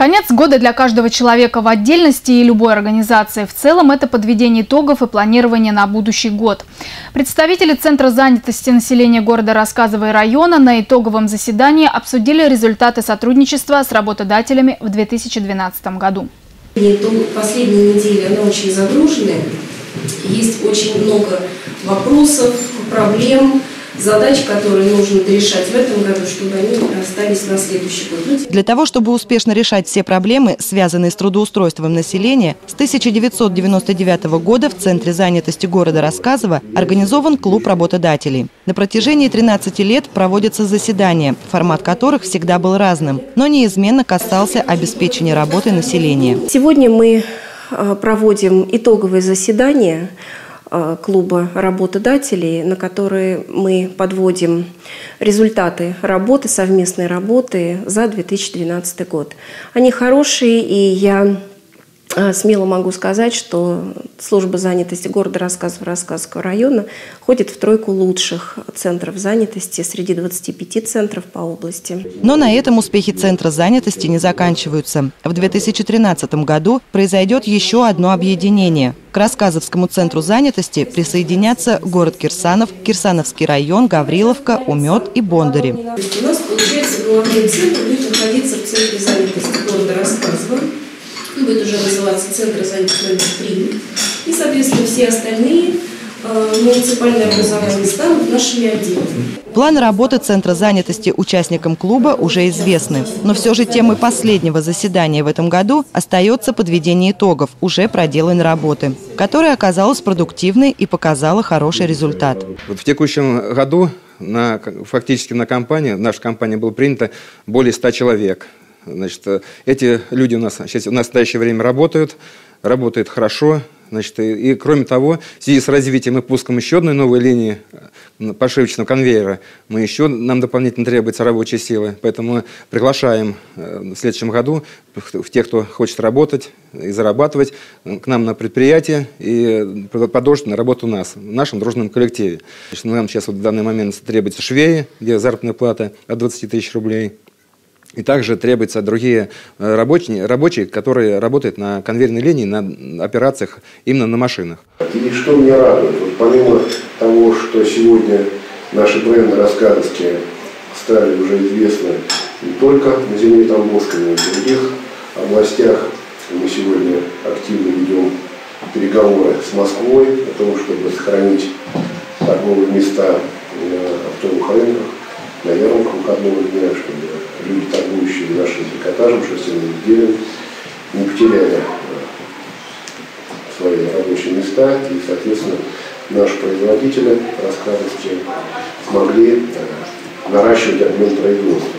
Конец года для каждого человека в отдельности и любой организации в целом – это подведение итогов и планирование на будущий год. Представители Центра занятости населения города Рассказово и района на итоговом заседании обсудили результаты сотрудничества с работодателями в 2012 году. Последняя неделя, она очень загруженная. Есть очень много вопросов, проблем, задач, которые нужно решать в этом году, чтобы они остались на следующий год. Ну, Для того, чтобы успешно решать все проблемы, связанные с трудоустройством населения, с 1999 года в Центре занятости города Рассказово организован клуб работодателей. На протяжении 13 лет проводятся заседания, формат которых всегда был разным, но неизменно касался обеспечения работы населения. Сегодня мы э, проводим итоговое заседание Э, клуба работодателей, на которые мы подводим результаты работы, совместной работы за 2012 год. Они хорошие, и я смело могу сказать, что служба занятости города Рассказов Рассказского района ходит в тройку лучших центров занятости среди 25 центров по области. Но на этом успехи Центра занятости не заканчиваются. В 2013 году произойдет еще одно объединение. К Рассказовскому центру занятости присоединятся город Кирсанов, Кирсановский район, Гавриловка, Умет и Бондари. У нас, получается, головной центр будет находиться в центре занятости города Рассказова будет уже называться Центр занятости номер 3. И, соответственно, все остальные э, муниципальные образования станут нашими отделами. Планы работы Центра занятости участникам клуба уже известны. Но все же темой последнего заседания в этом году остается подведение итогов уже проделанной работы, которая оказалась продуктивной и показала хороший результат. Вот в текущем году на, фактически на компании, в нашей компании было принято более 100 человек. Значит, э, эти люди у нас сейчас в настоящее время работают, работают хорошо. Значит, и, и кроме того, в связи с развитием и пуском еще одной новой линии э, пошивочного конвейера, мы еще, нам дополнительно требуется рабочая сила. Поэтому приглашаем э, в следующем году тех, кто хочет работать и зарабатывать, к нам на предприятие и продолжить работу у нас, в нашем дружном коллективе. Значит, нам сейчас вот в данный момент требуется швеи, где заработная плата от 20 тысяч рублей. И также требуются другие э, рабочие, рабочие, которые работают на конвейерной линии, на операциях именно на машинах. И что меня радует, вот помимо того, что сегодня наши бренды рассказовские стали уже известны не только на земле Тамбовской, но и в других областях, мы сегодня активно ведем переговоры с Москвой о том, чтобы сохранить торговые места на оптовых рынках, на ярмарках выходного дня, чтобы люди, торгующие нашим трикотажем, шерстяным изделием, не потеряли э, свои рабочие места и, соответственно, наши производители рассказывайте смогли э, наращивать объем производства.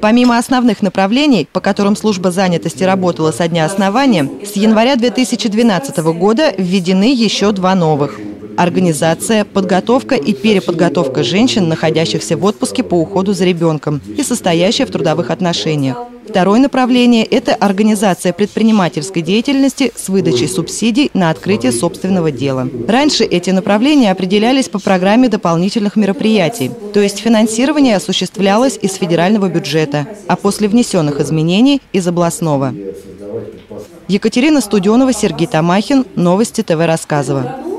Помимо основных направлений, по которым служба занятости работала со дня основания, с января 2012 года введены еще два новых – организация, подготовка и переподготовка женщин, находящихся в отпуске по уходу за ребенком и состоящих в трудовых отношениях. Второе направление – это организация предпринимательской деятельности с выдачей субсидий на открытие собственного дела. Раньше эти направления определялись по программе дополнительных мероприятий, то есть финансирование осуществлялось из федерального бюджета, а после внесенных изменений – из областного. Екатерина Студенова, Сергей Тамахин. Новости ТВ Рассказово.